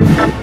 you.